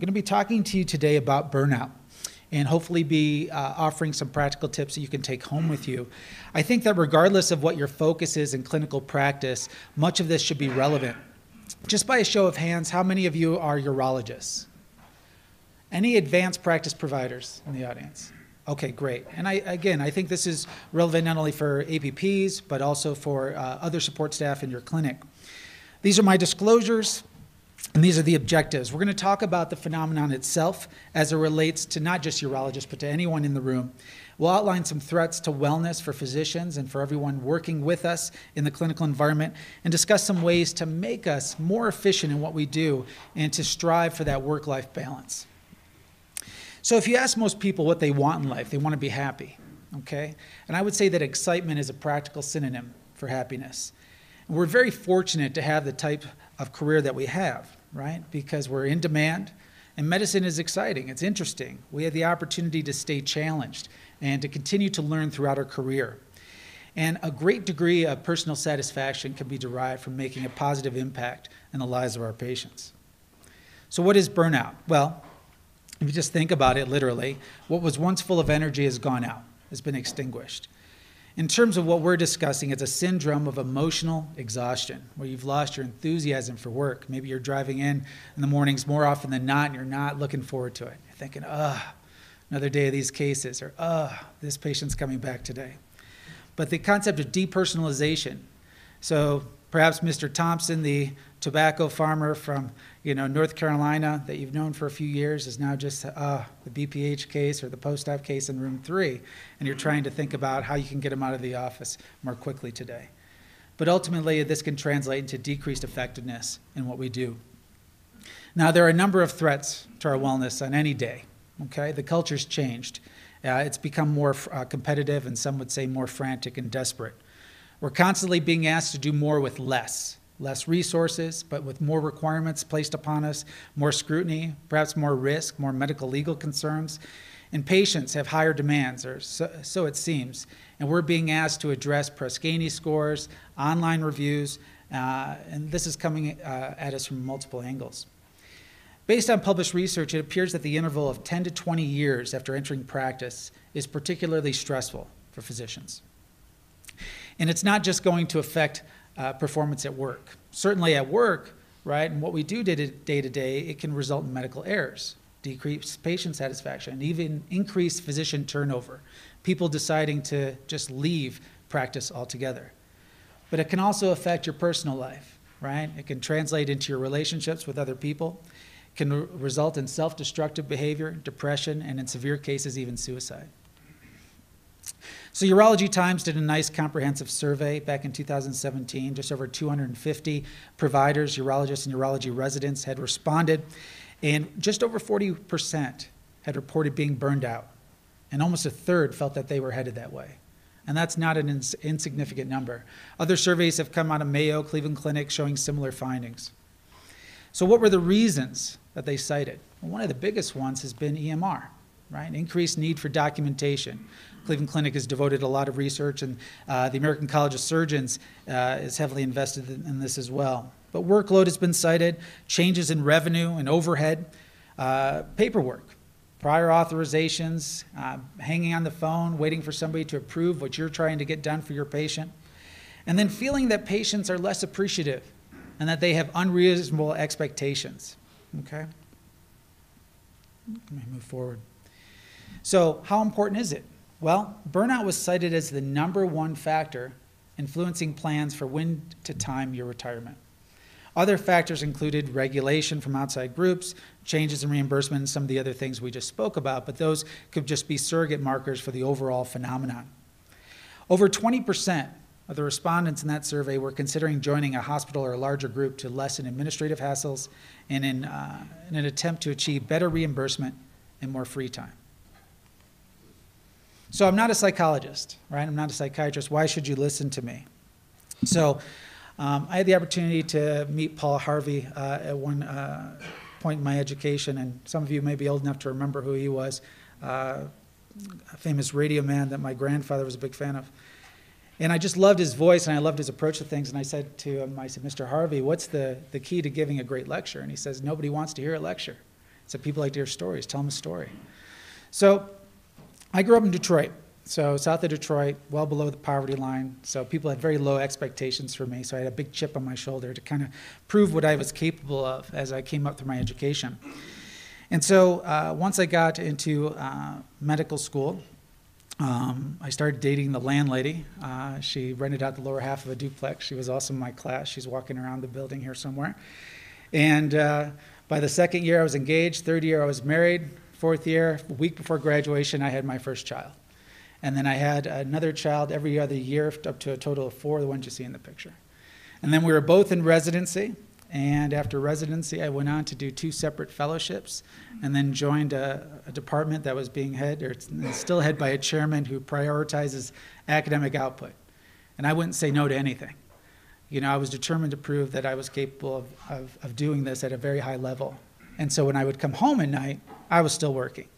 I'm going to be talking to you today about burnout and hopefully be uh, offering some practical tips that you can take home with you. I think that regardless of what your focus is in clinical practice, much of this should be relevant. Just by a show of hands, how many of you are urologists? Any advanced practice providers in the audience? Okay, great. And I, again, I think this is relevant not only for APPs, but also for uh, other support staff in your clinic. These are my disclosures. And these are the objectives. We're going to talk about the phenomenon itself as it relates to not just urologists, but to anyone in the room. We'll outline some threats to wellness for physicians and for everyone working with us in the clinical environment and discuss some ways to make us more efficient in what we do and to strive for that work life balance. So, if you ask most people what they want in life, they want to be happy, okay? And I would say that excitement is a practical synonym for happiness. And we're very fortunate to have the type of career that we have, right? Because we're in demand and medicine is exciting, it's interesting. We have the opportunity to stay challenged and to continue to learn throughout our career. And a great degree of personal satisfaction can be derived from making a positive impact in the lives of our patients. So, what is burnout? Well, if you just think about it literally, what was once full of energy has gone out, has been extinguished. In terms of what we're discussing, it's a syndrome of emotional exhaustion, where you've lost your enthusiasm for work. Maybe you're driving in in the mornings more often than not, and you're not looking forward to it. You're thinking, ugh, another day of these cases, or ugh, this patient's coming back today. But the concept of depersonalization. So perhaps Mr. Thompson, the tobacco farmer from you know North Carolina that you've known for a few years is now just uh, the BPH case or the post-op case in room three, and you're trying to think about how you can get him out of the office more quickly today. But ultimately, this can translate into decreased effectiveness in what we do. Now, there are a number of threats to our wellness on any day. Okay, the culture's changed. Uh, it's become more uh, competitive, and some would say more frantic and desperate. We're constantly being asked to do more with less less resources, but with more requirements placed upon us, more scrutiny, perhaps more risk, more medical legal concerns. And patients have higher demands, or so, so it seems. And we're being asked to address Press Ganey scores, online reviews, uh, and this is coming uh, at us from multiple angles. Based on published research, it appears that the interval of 10 to 20 years after entering practice is particularly stressful for physicians. And it's not just going to affect uh, performance at work. Certainly at work, right, and what we do day to, day it can result in medical errors, decrease patient satisfaction, even increase physician turnover, people deciding to just leave practice altogether. But it can also affect your personal life, right? It can translate into your relationships with other people, can re- result in self destructive behavior, depression, and in severe cases, even suicide. So, Urology Times did a nice comprehensive survey back in 2017. Just over 250 providers, urologists, and urology residents had responded, and just over 40% had reported being burned out, and almost a third felt that they were headed that way. And that's not an ins- insignificant number. Other surveys have come out of Mayo, Cleveland Clinic, showing similar findings. So, what were the reasons that they cited? Well, one of the biggest ones has been EMR, right? Increased need for documentation. Cleveland Clinic has devoted a lot of research, and uh, the American College of Surgeons uh, is heavily invested in, this as well. But workload has been cited, changes in revenue and overhead, uh, paperwork, prior authorizations, uh, hanging on the phone, waiting for somebody to approve what you're trying to get done for your patient, and then feeling that patients are less appreciative and that they have unreasonable expectations. Okay? Let me move forward. So, how important is it? Well, burnout was cited as the number one factor influencing plans for when to time your retirement. Other factors included regulation from outside groups, changes in reimbursement, and some of the other things we just spoke about, but those could just be surrogate markers for the overall phenomenon. Over 20% of the respondents in that survey were considering joining a hospital or a larger group to lessen administrative hassles and in, uh, in an attempt to achieve better reimbursement and more free time. So I'm not a psychologist, right? I'm not a psychiatrist. Why should you listen to me? So um, I had the opportunity to meet Paul Harvey uh, at one uh, point in my education, and some of you may be old enough to remember who he was. Uh, a famous radio man that my grandfather was a big fan of. And I just loved his voice and I loved his approach to things. And I said to him, I said, Mr. Harvey, what's the, the key to giving a great lecture? And he says, Nobody wants to hear a lecture. said people like to hear stories. Tell them a story. So I grew up in Detroit. So south of Detroit, well below the poverty line. So people had very low expectations for me. So I had a big chip on my shoulder to kind of prove what I was capable of as I came up through my education. And so uh, once I got into uh, medical school, um, I started dating the landlady. Uh, she rented out the lower half of a duplex. She was also in my class. She's walking around the building here somewhere. And uh, by the second year, I was engaged. Third year, I was married. Fourth year, week before graduation, I had my first child. And then I had another child every other year, up to a total of four, the ones you see in the picture. And then we were both in residency. And after residency, I went on to do two separate fellowships and then joined a, a department that was being head, or still head by a chairman who prioritizes academic output. And I wouldn't say no to anything. You know, I was determined to prove that I was capable of, of, of doing this at a very high level. And so when I would come home at night, I was still working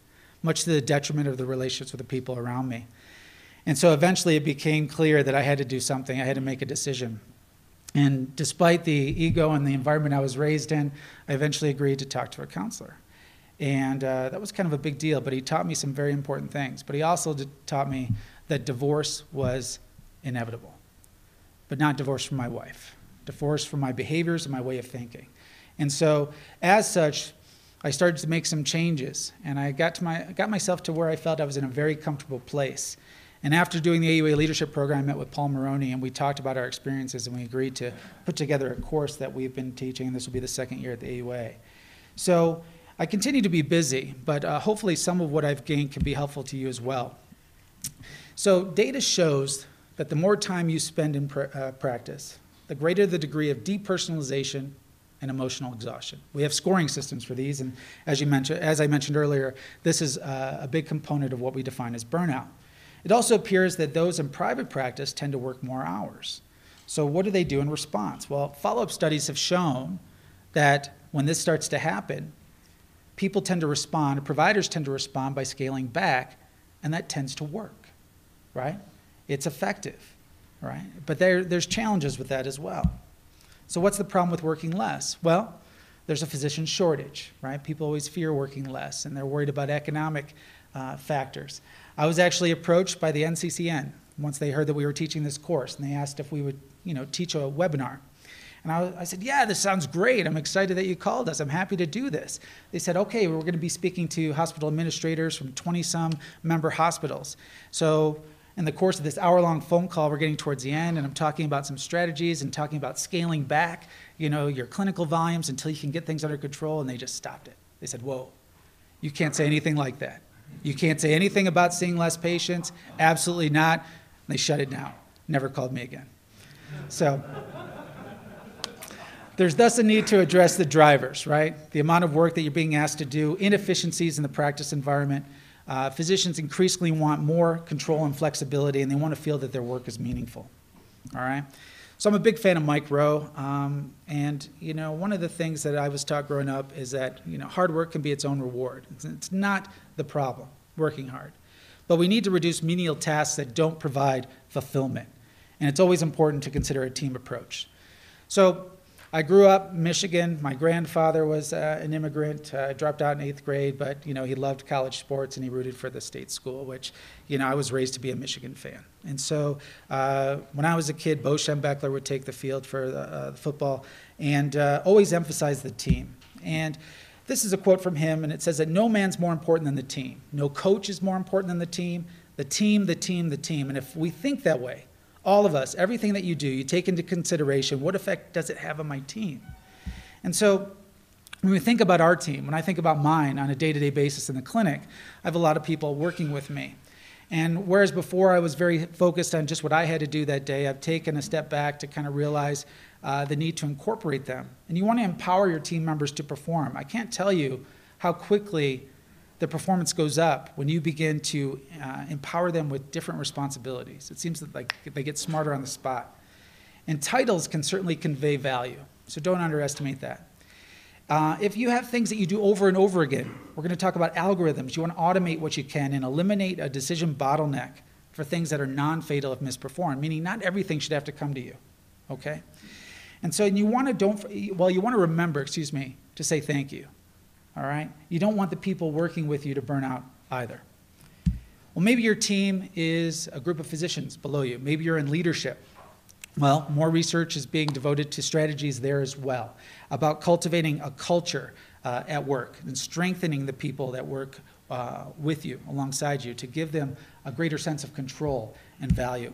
much to the detriment of the relationships with the people around me. And so eventually it became clear that I had to do something, I had to make a decision. And despite the ego and the environment I was raised in, I eventually agreed to talk to a counselor. And uh, that was kind of a big deal, but he taught me some very important things. But he also taught me that divorce was inevitable, but not divorce from my wife, divorce from my behaviors and my way of thinking. And so, as such, I started to make some changes, and I got, to my, got myself to where I felt I was in a very comfortable place. And after doing the AUA leadership program, I met with Paul Maroni, and we talked about our experiences, and we agreed to put together a course that we've been teaching, this will be the second year at the AUA. So I continue to be busy, but uh, hopefully some of what I've gained can be helpful to you as well. So data shows that the more time you spend in pr- uh, practice, the greater the degree of depersonalization and emotional exhaustion. We have scoring systems for these, and as you mentioned, as I mentioned earlier, this is uh, a big component of what we define as burnout. It also appears that those in private practice tend to work more hours. So, what do they do in response? Well, follow up studies have shown that when this starts to happen, people tend to respond, providers tend to respond by scaling back, and that tends to work, right? It's effective, right? But there, there's challenges with that as well. So, what's the problem with working less? Well, there's a physician shortage, right? People always fear working less, and they're worried about economic uh, factors. I was actually approached by the NCCN once they heard that we were teaching this course, and they asked if we would, you know, teach a webinar. And I, I, said, Yeah, this sounds great. I'm excited that you called us. I'm happy to do this. They said, Okay, we're going to be speaking to hospital administrators from 20 some member hospitals. So in the course of this hour long phone call, we're getting towards the end, and I'm talking about some strategies and talking about scaling back, you know, your clinical volumes until you can get things under control. And they just stopped it. They said, Whoa, you can't say anything like that. You can't say anything about seeing less patients. Absolutely not. And they shut it down. Never called me again. So, there's thus a need to address the drivers, right? The amount of work that you're being asked to do, inefficiencies in the practice environment, uh, physicians increasingly want more control and flexibility, and they want to feel that their work is meaningful. All right? So I'm a big fan of Mike Rowe, um, and you know one of the things that I was taught growing up is that you know hard work can be its own reward. It's, it's not the problem, working hard, but we need to reduce menial tasks that don't provide fulfillment, and it's always important to consider a team approach. So I grew up in Michigan. My grandfather was uh, an immigrant. Uh, dropped out in eighth grade, but you know he loved college sports and he rooted for the state school, which you know I was raised to be a Michigan fan. And so uh, when I was a kid, Bo Schembechler would take the field for the, uh, football and uh, always emphasize the team. And this is a quote from him, and it says that no man's more important than the team. No coach is more important than the team. The team, the team, the team. And if we think that way, all of us, everything that you do, you take into consideration what effect does it have on my team? And so when we think about our team, when I think about mine on a day to day basis in the clinic, I have a lot of people working with me. And whereas before I was very focused on just what I had to do that day, I've taken a step back to kind of realize uh, the need to incorporate them. And you want to empower your team members to perform. I can't tell you how quickly the performance goes up when you begin to uh, empower them with different responsibilities. It seems that like they get smarter on the spot. And titles can certainly convey value, so don't underestimate that. Uh, if you have things that you do over and over again, we're going to talk about algorithms. You want to automate what you can and eliminate a decision bottleneck for things that are non-fatal if misperformed, meaning not everything should have to come to you. Okay? And so you want to don't well you want to remember, excuse me, to say thank you all right? You don't want the people working with you to burn out either. Well, maybe your team is a group of physicians below you. Maybe you're in leadership. Well, more research is being devoted to strategies there as well about cultivating a culture uh, at work and strengthening the people that work uh, with you, alongside you, to give them a greater sense of control and value.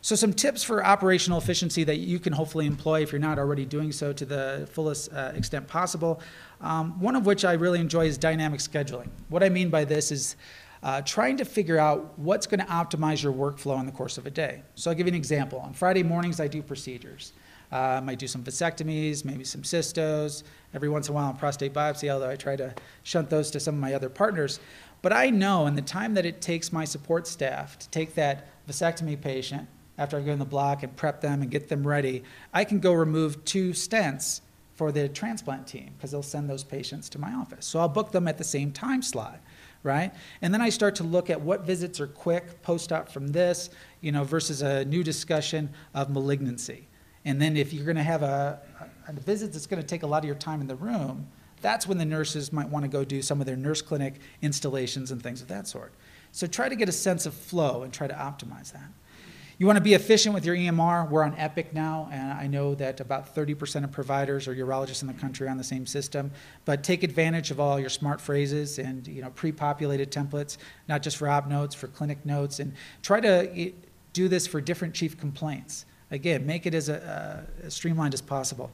So, some tips for operational efficiency that you can hopefully employ if you're not already doing so to the fullest uh, extent possible. Um, one of which I really enjoy is dynamic scheduling. What I mean by this is uh, trying to figure out what's going to optimize your workflow in the course of a day. So, I'll give you an example. On Friday mornings, I do procedures. Uh, I might do some vasectomies, maybe some cystos, every once in a while, a prostate biopsy, although I try to shunt those to some of my other partners. But I know in the time that it takes my support staff to take that vasectomy patient after I go in the block and prep them and get them ready, I can go remove two stents for the transplant team because they'll send those patients to my office. So I'll book them at the same time slot, right? And then I start to look at what visits are quick post-op from this, you know, versus a new discussion of malignancy. And then if you're going to have a, a visit that's going to take a lot of your time in the room, that's when the nurses might want to go do some of their nurse clinic instillations and things of that sort. So try to get a sense of flow and try to optimize that. You want to be efficient with your EMR. We're on Epic now, and I know that about 30% of providers or urologists in the country are on the same system. But take advantage of all your smart phrases and you know pre-populated templates, not just for op notes, for clinic notes, and try to do this for different chief complaints. Again, make it as, a, uh, as streamlined as possible.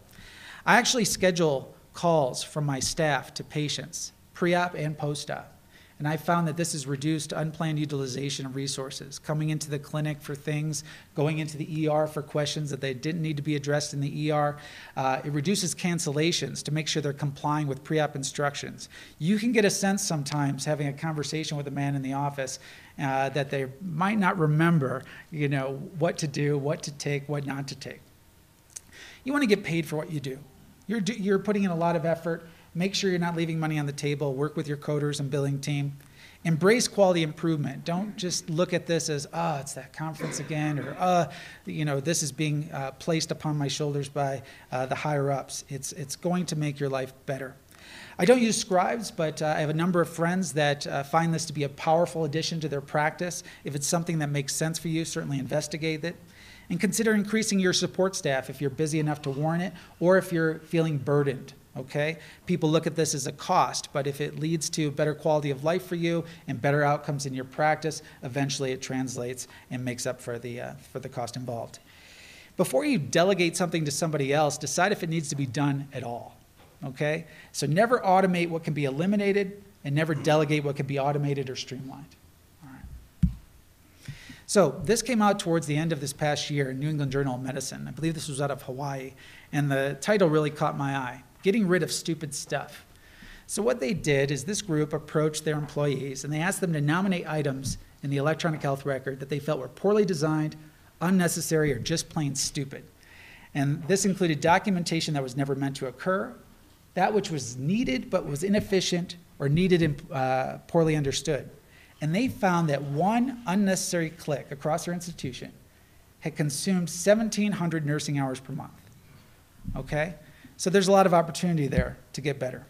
I actually schedule calls from my staff to patients, pre-op and post-op. And I found that this has reduced unplanned utilization of resources, coming into the clinic for things, going into the ER for questions that they didn't need to be addressed in the ER. Uh, it reduces cancellations to make sure they're complying with pre op instructions. You can get a sense sometimes having a conversation with a man in the office uh, that they might not remember, you know, what to do, what to take, what not to take. You want to get paid for what you do. You're, you're putting in a lot of effort Make sure you're not leaving money on the table. Work with your coders and billing team. Embrace quality improvement. Don't just look at this as, ah, oh, it's that conference again, or, ah, you know, this is being uh, placed upon my shoulders by uh, the higher ups. It's, it's going to make your life better. I don't use scribes, but uh, I have a number of friends that uh, find this to be a powerful addition to their practice. If it's something that makes sense for you, certainly investigate it. And consider increasing your support staff if you're busy enough to warrant it, or if you're feeling burdened okay? People look at this as a cost, but if it leads to better quality of life for you and better outcomes in your practice, eventually it translates and makes up for the, uh, for the cost involved. Before you delegate something to somebody else, decide if it needs to be done at all, okay? So never automate what can be eliminated and never delegate what can be automated or streamlined. All right. So this came out towards the end of this past year in New England Journal of Medicine. I believe this was out of Hawaii, and the title really caught my eye getting rid of stupid stuff. So, what they did is this group approached their employees and they asked them to nominate items in the electronic health record that they felt were poorly designed, unnecessary, or just plain stupid. And this included documentation that was never meant to occur, that which was needed but was inefficient or needed and uh, poorly understood. And they found that one unnecessary click across their institution had consumed 1,700 nursing hours per month. Okay? So there's a lot of opportunity there to get better.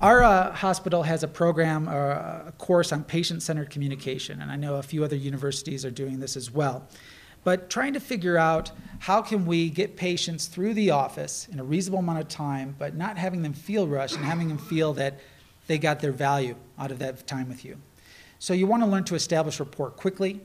Our uh, hospital has a program, or uh, a course on patient-centered communication, and I know a few other universities are doing this as well. But trying to figure out how can we get patients through the office in a reasonable amount of time, but not having them feel rushed and having them feel that they got their value out of that time with you. So you want to learn to establish rapport quickly,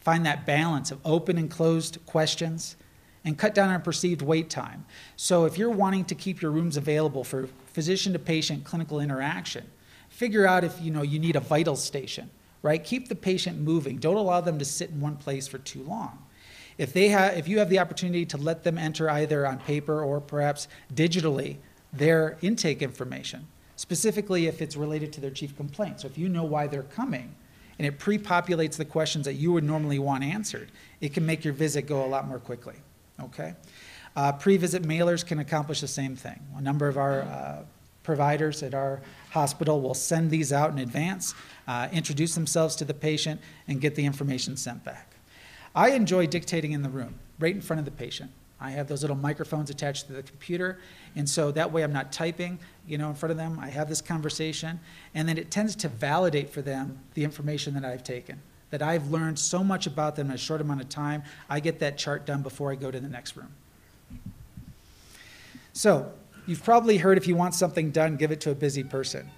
find that balance of open and closed questions, and cut down on perceived wait time. So if you're wanting to keep your rooms available for physician to patient clinical interaction, figure out if you know you need a vital station, right? Keep the patient moving. Don't allow them to sit in one place for too long. If they have if you have the opportunity to let them enter either on paper or perhaps digitally their intake information, specifically if it's related to their chief complaint. So if you know why they're coming, and it pre-populates the questions that you would normally want answered, it can make your visit go a lot more quickly okay? Uh, pre-visit mailers can accomplish the same thing. A number of our uh, providers at our hospital will send these out in advance, uh, introduce themselves to the patient, and get the information sent back. I enjoy dictating in the room, right in front of the patient. I have those little microphones attached to the computer, and so that way I'm not typing, you know, in front of them. I have this conversation, and then it tends to validate for them the information that I've taken, that I've learned so much about them in a short amount of time. I get that chart done before I go to the next room. So, you've probably heard if you want something done, give it to a busy person.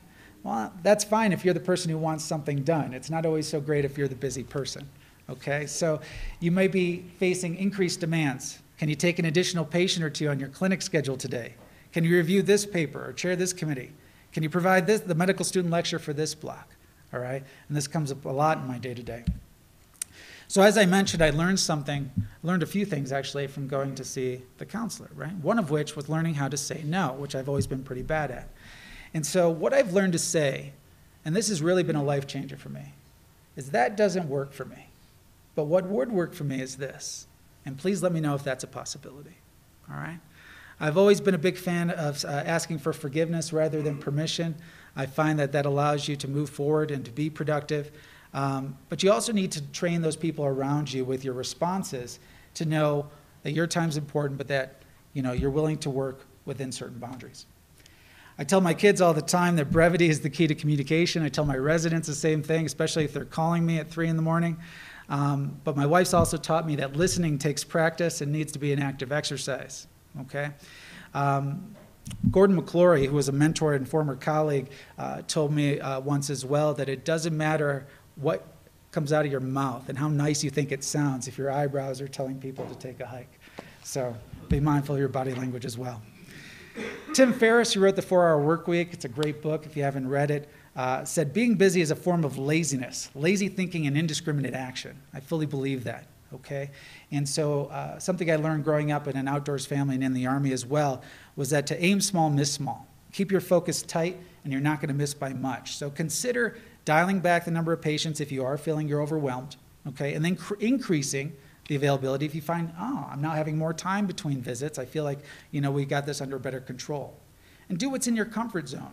Well, that's fine if you're the person who wants something done. It's not always so great if you're the busy person. Okay, so you may be facing increased demands. Can you take an additional patient or two on your clinic schedule today? Can you review this paper or chair this committee? Can you provide this, the medical student lecture for this block? All right, and this comes up a lot in my day to day. So as I mentioned, I learned something, learned a few things actually from going to see the counselor, right? One of which was learning how to say no, which I've always been pretty bad at. And so what I've learned to say, and this has really been a life changer for me, is that doesn't work for me. But what would work for me is this. And please let me know if that's a possibility. All right? I've always been a big fan of uh, asking for forgiveness rather than permission. I find that that allows you to move forward and to be productive. Um, but you also need to train those people around you with your responses to know that your time's important, but that you know you're willing to work within certain boundaries. I tell my kids all the time that brevity is the key to communication. I tell my residents the same thing, especially if they're calling me at three in the morning. Um, but my wife's also taught me that listening takes practice and needs to be an active exercise. Okay. Um, Gordon McLorie, who was a mentor and former colleague, uh, told me uh, once as well that it doesn't matter what comes out of your mouth and how nice you think it sounds if your eyebrows are telling people to take a hike. So be mindful of your body language as well. Tim Ferriss, who wrote The Four Hour Work Week, it's a great book if you haven't read it, uh, said being busy is a form of laziness, lazy thinking and indiscriminate action. I fully believe that, okay? And so, uh, something I learned growing up in an outdoors family and in the Army as well was that to aim small, miss small. Keep your focus tight, and you're not going to miss by much. So, consider dialing back the number of patients if you are feeling you're overwhelmed, okay, and then cr- increasing the availability if you find, oh, I'm now having more time between visits. I feel like, you know, we got this under better control. And do what's in your comfort zone.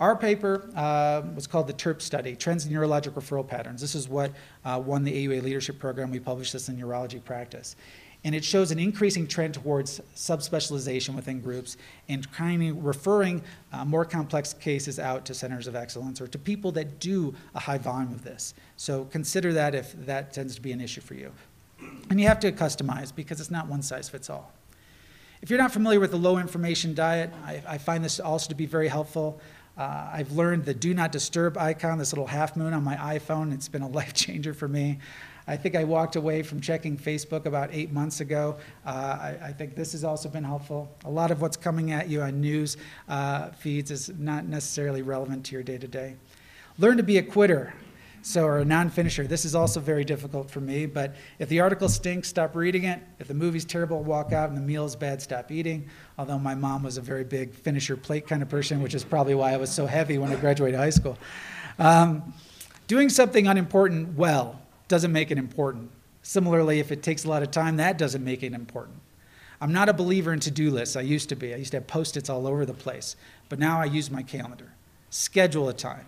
Our paper uh, was called the TERP study, Trends in Urologic Referral Patterns. This is what uh, won the AUA Leadership Program. We published this in Urology Practice and it shows an increasing trend towards subspecialization within groups and kind of referring uh, more complex cases out to centers of excellence or to people that do a high volume of this. So consider that if that tends to be an issue for you. And you have to customize because it's not one size fits all. If you're not familiar with the low information diet, I, I find this also to be very helpful. Uh, I've learned the do not disturb icon, this little half moon on my iPhone. It's been a life changer for me. I think I walked away from checking Facebook about eight months ago. Uh, I, I, think this has also been helpful. A lot of what's coming at you on news uh, feeds is not necessarily relevant to your day to day. Learn to be a quitter. So, or a non finisher. This is also very difficult for me, but if the article stinks, stop reading it. If the movie's terrible, walk out, and the meal is bad, stop eating. Although my mom was a very big finisher plate kind of person, which is probably why I was so heavy when I graduated high school. Um, doing something unimportant well doesn't make it important. Similarly, if it takes a lot of time, that doesn't make it important. I'm not a believer in to do lists. I used to be. I used to have post its all over the place. But now I use my calendar. Schedule a time,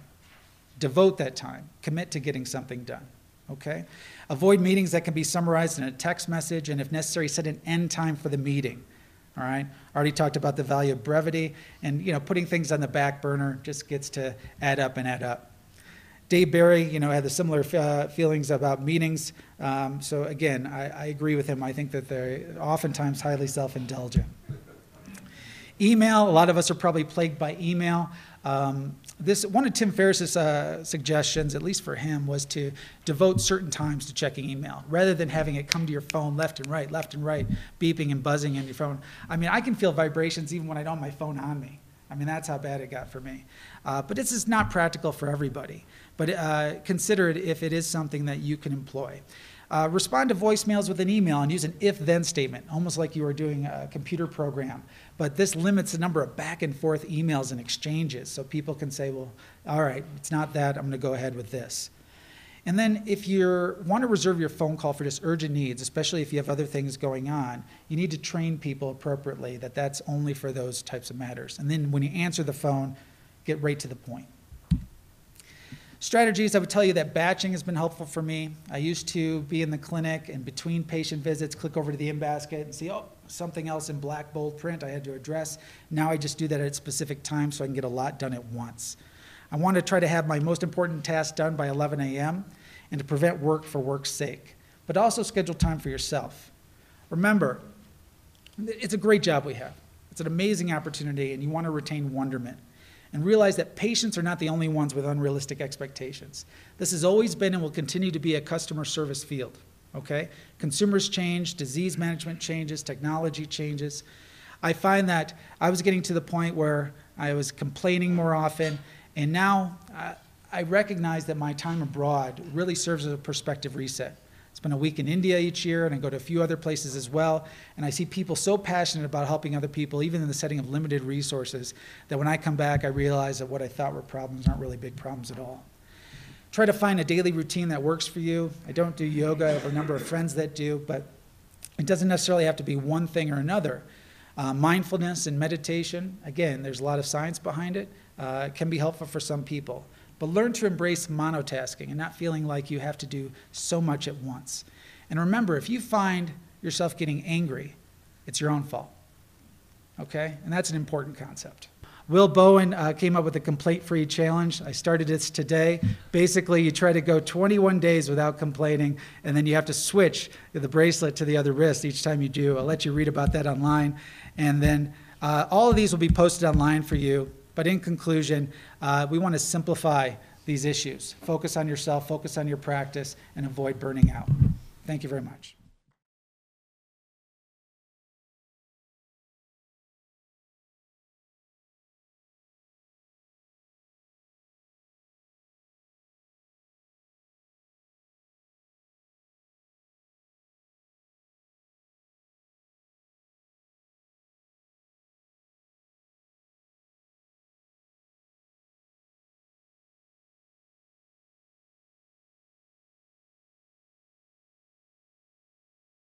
devote that time, commit to getting something done. Okay? Avoid meetings that can be summarized in a text message, and if necessary, set an end time for the meeting. All right? Already talked about the value of brevity, and you know, putting things on the back burner just gets to add up and add up. Dave Barry, you know, had the similar uh, feelings about meetings. Um, so again, I, I, agree with him. I think that they're oftentimes highly self-indulgent. Email, a lot of us are probably plagued by email. Um, this one of Tim Ferriss's uh, suggestions, at least for him, was to devote certain times to checking email rather than having it come to your phone left and right, left and right, beeping and buzzing in your phone. I mean, I can feel vibrations even when I don't have my phone on me. I mean, that's how bad it got for me. Uh, but this is not practical for everybody. But uh, consider it if it is something that you can employ. Uh, respond to voicemails with an email and use an if then statement, almost like you are doing a computer program. But this limits the number of back and forth emails and exchanges so people can say, well, all right, it's not that, I'm going to go ahead with this. And then if you want to reserve your phone call for just urgent needs, especially if you have other things going on, you need to train people appropriately that that's only for those types of matters. And then when you answer the phone, get right to the point. Strategies, I would tell you that batching has been helpful for me. I used to be in the clinic and between patient visits, click over to the in basket and see, oh, something else in black bold print I had to address. Now I just do that at a specific times so I can get a lot done at once. I want to try to have my most important tasks done by 11 a.m. and to prevent work for work's sake, but also schedule time for yourself. Remember, it's a great job we have. It's an amazing opportunity, and you want to retain wonderment and realize that patients are not the only ones with unrealistic expectations. This has always been and will continue to be a customer service field. Okay? Consumers change, disease management changes, technology changes. I find that I was getting to the point where I was complaining more often, and now I, I recognize that my time abroad really serves as a perspective reset. Spend a week in India each year, and I go to a few other places as well. And I see people so passionate about helping other people, even in the setting of limited resources, that when I come back, I realize that what I thought were problems aren't really big problems at all. Try to find a daily routine that works for you. I don't do yoga, I have a number of friends that do, but it doesn't necessarily have to be one thing or another. Uh, mindfulness and meditation, again, there's a lot of science behind it, uh, can be helpful for some people. But learn to embrace monotasking and not feeling like you have to do so much at once. And remember, if you find yourself getting angry, it's your own fault. Okay? And that's an important concept. Will Bowen uh, came up with a complaint free challenge. I started this today. Basically, you try to go 21 days without complaining, and then you have to switch the bracelet to the other wrist each time you do. I'll let you read about that online. And then uh, all of these will be posted online for you. But in conclusion, uh, we want to simplify these issues. Focus on yourself, focus on your practice, and avoid burning out. Thank you very much.